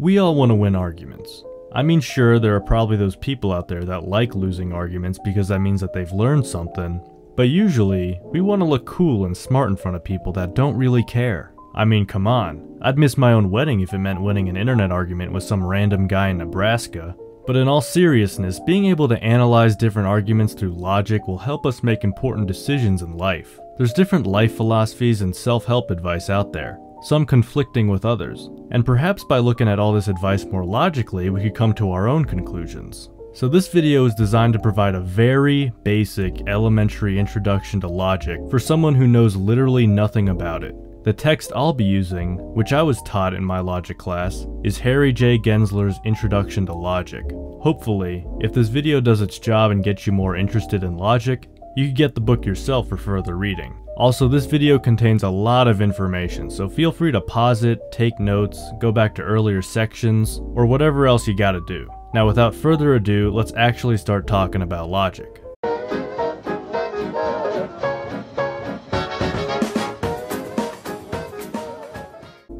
We all want to win arguments. I mean, sure, there are probably those people out there that like losing arguments because that means that they've learned something, but usually, we want to look cool and smart in front of people that don't really care. I mean, come on. I'd miss my own wedding if it meant winning an internet argument with some random guy in Nebraska. But in all seriousness, being able to analyze different arguments through logic will help us make important decisions in life. There's different life philosophies and self-help advice out there, some conflicting with others, and perhaps by looking at all this advice more logically, we could come to our own conclusions. So this video is designed to provide a very basic elementary introduction to logic for someone who knows literally nothing about it. The text I'll be using, which I was taught in my logic class, is Harry J. Gensler's Introduction to Logic. Hopefully, if this video does its job and gets you more interested in logic, you can get the book yourself for further reading. Also, this video contains a lot of information, so feel free to pause it, take notes, go back to earlier sections, or whatever else you gotta do. Now without further ado, let's actually start talking about logic.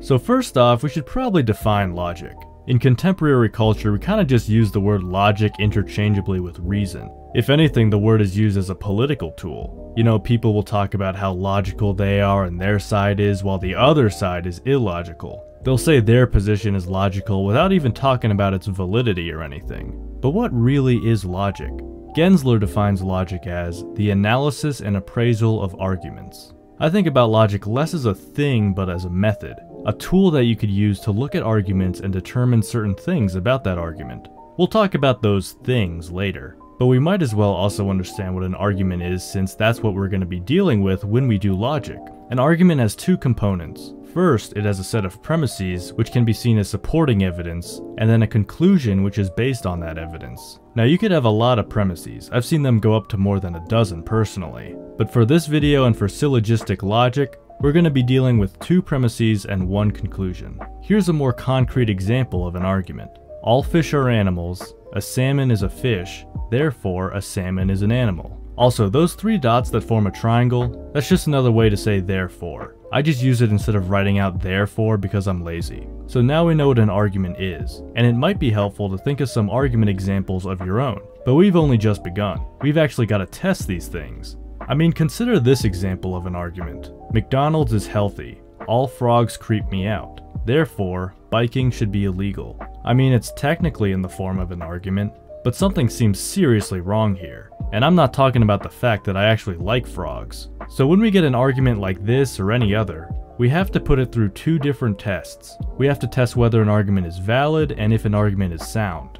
So first off, we should probably define logic. In contemporary culture, we kind of just use the word logic interchangeably with reason. If anything, the word is used as a political tool. You know, people will talk about how logical they are and their side is, while the other side is illogical. They'll say their position is logical without even talking about its validity or anything. But what really is logic? Gensler defines logic as the analysis and appraisal of arguments. I think about logic less as a thing but as a method, a tool that you could use to look at arguments and determine certain things about that argument. We'll talk about those things later, but we might as well also understand what an argument is since that's what we're going to be dealing with when we do logic. An argument has two components, First, it has a set of premises, which can be seen as supporting evidence, and then a conclusion which is based on that evidence. Now you could have a lot of premises, I've seen them go up to more than a dozen personally, but for this video and for syllogistic logic, we're going to be dealing with two premises and one conclusion. Here's a more concrete example of an argument. All fish are animals, a salmon is a fish, therefore a salmon is an animal. Also, those three dots that form a triangle, that's just another way to say therefore. I just use it instead of writing out therefore because I'm lazy. So now we know what an argument is, and it might be helpful to think of some argument examples of your own. But we've only just begun. We've actually got to test these things. I mean, consider this example of an argument. McDonald's is healthy. All frogs creep me out. Therefore, biking should be illegal. I mean, it's technically in the form of an argument, but something seems seriously wrong here. And I'm not talking about the fact that I actually like frogs. So when we get an argument like this or any other, we have to put it through two different tests. We have to test whether an argument is valid and if an argument is sound.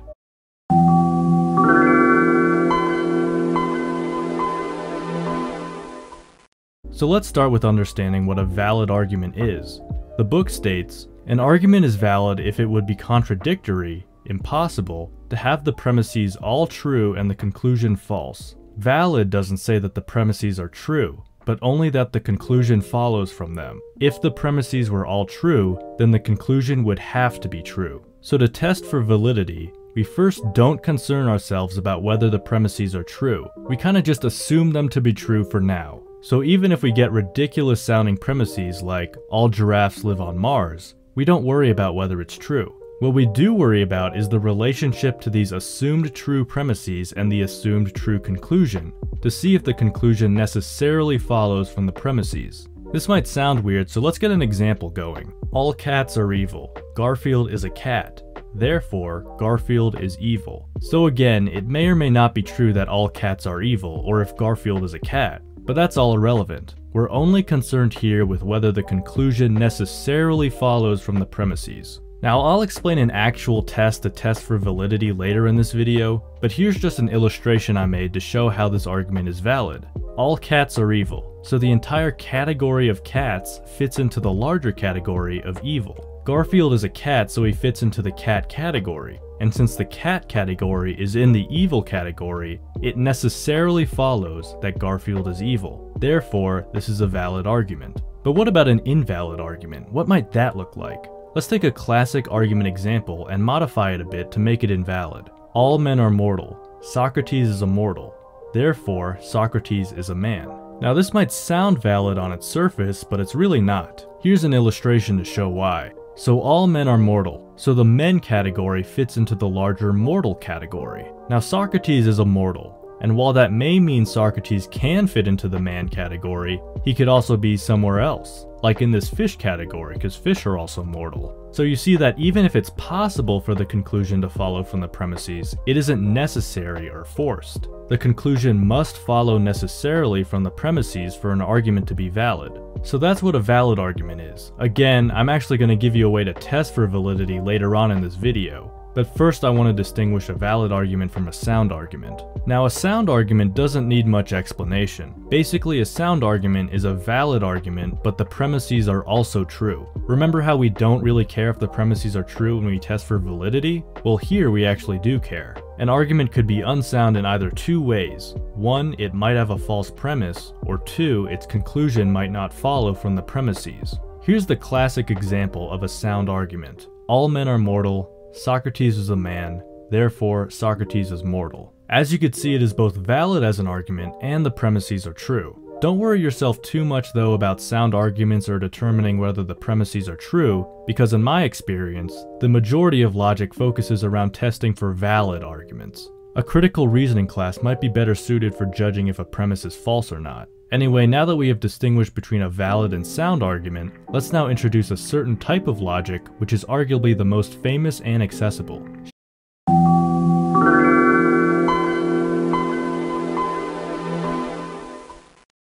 So let's start with understanding what a valid argument is. The book states, an argument is valid if it would be contradictory, impossible, to have the premises all true and the conclusion false. Valid doesn't say that the premises are true, but only that the conclusion follows from them. If the premises were all true, then the conclusion would have to be true. So to test for validity, we first don't concern ourselves about whether the premises are true. We kinda just assume them to be true for now. So even if we get ridiculous sounding premises like, all giraffes live on Mars, we don't worry about whether it's true. What we do worry about is the relationship to these assumed true premises and the assumed true conclusion, to see if the conclusion necessarily follows from the premises. This might sound weird, so let's get an example going. All cats are evil. Garfield is a cat. Therefore, Garfield is evil. So again, it may or may not be true that all cats are evil, or if Garfield is a cat, but that's all irrelevant. We're only concerned here with whether the conclusion necessarily follows from the premises. Now I'll explain an actual test to test for validity later in this video, but here's just an illustration I made to show how this argument is valid. All cats are evil, so the entire category of cats fits into the larger category of evil. Garfield is a cat so he fits into the cat category, and since the cat category is in the evil category, it necessarily follows that Garfield is evil. Therefore, this is a valid argument. But what about an invalid argument? What might that look like? Let's take a classic argument example and modify it a bit to make it invalid. All men are mortal. Socrates is immortal. Therefore, Socrates is a man. Now this might sound valid on its surface, but it's really not. Here's an illustration to show why. So all men are mortal, so the men category fits into the larger mortal category. Now Socrates is a mortal, and while that may mean Socrates can fit into the man category, he could also be somewhere else, like in this fish category, because fish are also mortal. So you see that even if it's possible for the conclusion to follow from the premises, it isn't necessary or forced. The conclusion must follow necessarily from the premises for an argument to be valid. So that's what a valid argument is. Again, I'm actually going to give you a way to test for validity later on in this video, but first I want to distinguish a valid argument from a sound argument. Now a sound argument doesn't need much explanation. Basically a sound argument is a valid argument, but the premises are also true. Remember how we don't really care if the premises are true when we test for validity? Well here we actually do care. An argument could be unsound in either two ways. One, it might have a false premise, or two, its conclusion might not follow from the premises. Here's the classic example of a sound argument. All men are mortal, Socrates is a man, therefore Socrates is mortal. As you can see it is both valid as an argument and the premises are true. Don't worry yourself too much though about sound arguments or determining whether the premises are true, because in my experience, the majority of logic focuses around testing for valid arguments. A critical reasoning class might be better suited for judging if a premise is false or not. Anyway, now that we have distinguished between a valid and sound argument, let's now introduce a certain type of logic which is arguably the most famous and accessible.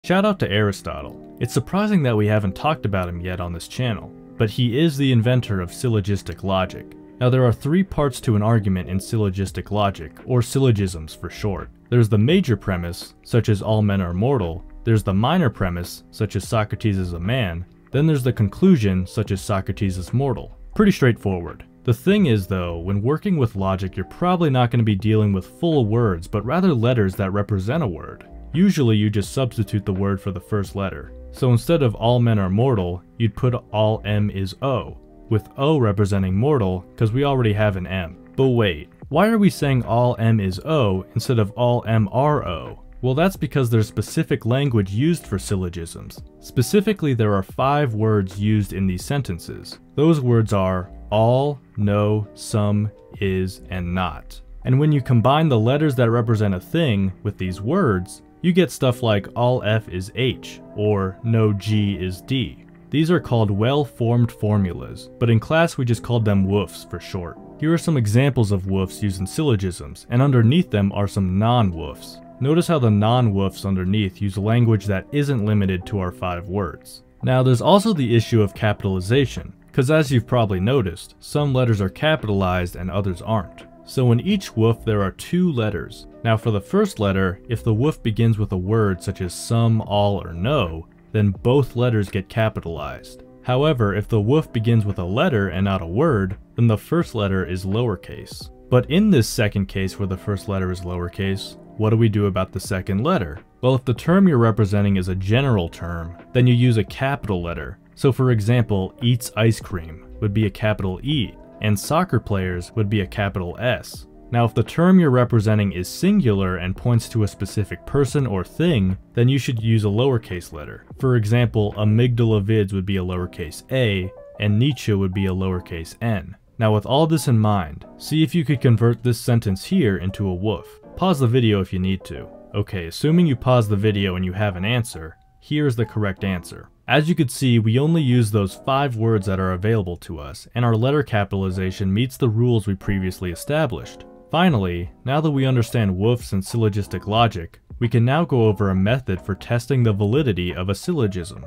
Shout out to Aristotle. It's surprising that we haven't talked about him yet on this channel, but he is the inventor of syllogistic logic. Now there are three parts to an argument in syllogistic logic, or syllogisms for short. There's the major premise, such as all men are mortal, there's the minor premise, such as Socrates is a man, then there's the conclusion, such as Socrates is mortal. Pretty straightforward. The thing is though, when working with logic you're probably not going to be dealing with full words, but rather letters that represent a word. Usually you just substitute the word for the first letter. So instead of all men are mortal, you'd put all M is O, with O representing mortal because we already have an M. But wait, why are we saying all M is O instead of all M are O? Well, that's because there's specific language used for syllogisms. Specifically, there are five words used in these sentences. Those words are all, no, some, is, and not. And when you combine the letters that represent a thing with these words, you get stuff like all F is H, or no G is D. These are called well-formed formulas, but in class we just called them woofs for short. Here are some examples of woofs used in syllogisms, and underneath them are some non-woofs. Notice how the non-woofs underneath use language that isn't limited to our five words. Now there's also the issue of capitalization, because as you've probably noticed, some letters are capitalized and others aren't. So in each woof there are two letters. Now for the first letter, if the woof begins with a word such as some, all, or no, then both letters get capitalized. However, if the woof begins with a letter and not a word, then the first letter is lowercase. But in this second case where the first letter is lowercase, what do we do about the second letter? Well, if the term you're representing is a general term, then you use a capital letter. So for example, eats ice cream would be a capital E, and soccer players would be a capital S. Now if the term you're representing is singular and points to a specific person or thing, then you should use a lowercase letter. For example, amygdala vids would be a lowercase a, and Nietzsche would be a lowercase n. Now with all this in mind, see if you could convert this sentence here into a woof. Pause the video if you need to. Okay, assuming you pause the video and you have an answer, here's the correct answer. As you could see, we only use those five words that are available to us, and our letter capitalization meets the rules we previously established. Finally, now that we understand WOFs and syllogistic logic, we can now go over a method for testing the validity of a syllogism.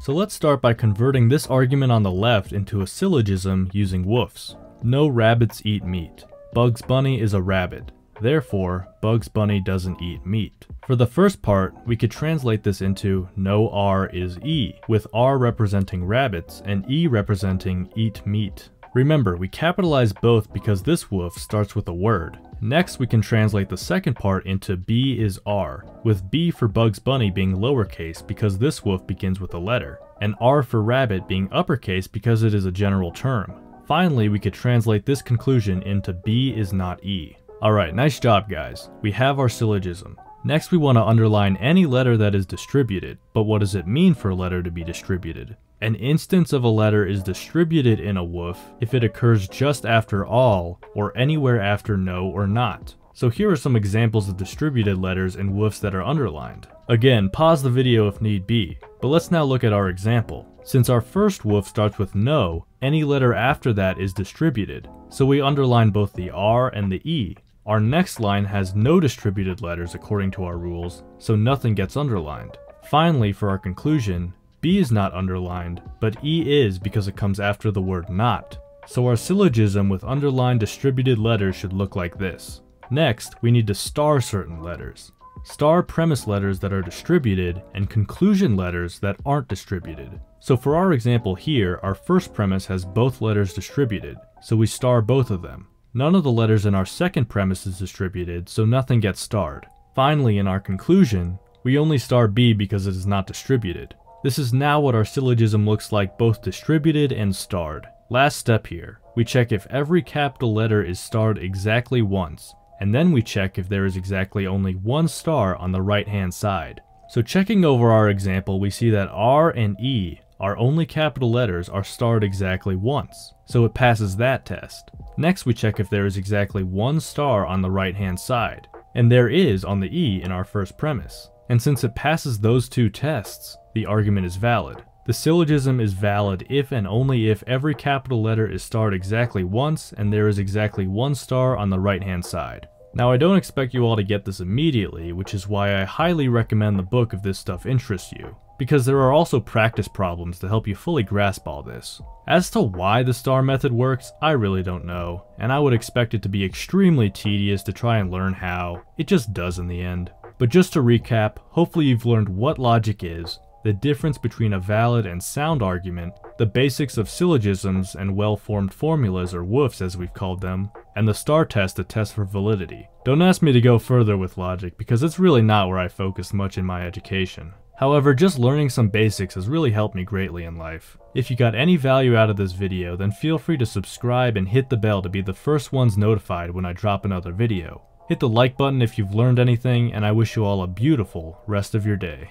So let's start by converting this argument on the left into a syllogism using WOFs. No rabbits eat meat. Bugs Bunny is a rabbit. Therefore, Bugs Bunny doesn't eat meat. For the first part, we could translate this into no R is E, with R representing rabbits and E representing eat meat. Remember, we capitalize both because this WOF starts with a word. Next, we can translate the second part into B is R, with B for Bugs Bunny being lowercase because this WOF begins with a letter, and R for rabbit being uppercase because it is a general term. Finally, we could translate this conclusion into B is not E. Alright, nice job guys. We have our syllogism. Next we want to underline any letter that is distributed, but what does it mean for a letter to be distributed? An instance of a letter is distributed in a woof if it occurs just after all, or anywhere after no or not. So here are some examples of distributed letters in woofs that are underlined. Again, pause the video if need be, but let's now look at our example. Since our first woof starts with no, any letter after that is distributed, so we underline both the R and the E. Our next line has no distributed letters according to our rules, so nothing gets underlined. Finally, for our conclusion, B is not underlined, but E is because it comes after the word not. So our syllogism with underlined distributed letters should look like this. Next, we need to star certain letters. Star premise letters that are distributed and conclusion letters that aren't distributed. So for our example here, our first premise has both letters distributed, so we star both of them. None of the letters in our second premise is distributed, so nothing gets starred. Finally, in our conclusion, we only star B because it is not distributed. This is now what our syllogism looks like both distributed and starred. Last step here, we check if every capital letter is starred exactly once, and then we check if there is exactly only one star on the right hand side. So checking over our example, we see that R and E, our only capital letters, are starred exactly once, so it passes that test. Next we check if there is exactly one star on the right hand side, and there is on the E in our first premise. And since it passes those two tests, the argument is valid. The syllogism is valid if and only if every capital letter is starred exactly once and there is exactly one star on the right hand side. Now I don't expect you all to get this immediately, which is why I highly recommend the book if this stuff interests you, because there are also practice problems to help you fully grasp all this. As to why the star method works, I really don't know, and I would expect it to be extremely tedious to try and learn how. It just does in the end. But just to recap, hopefully you've learned what logic is, the difference between a valid and sound argument, the basics of syllogisms and well-formed formulas or woofs as we've called them, and the STAR test to test for validity. Don't ask me to go further with logic because it's really not where I focus much in my education. However, just learning some basics has really helped me greatly in life. If you got any value out of this video, then feel free to subscribe and hit the bell to be the first ones notified when I drop another video. Hit the like button if you've learned anything, and I wish you all a beautiful rest of your day.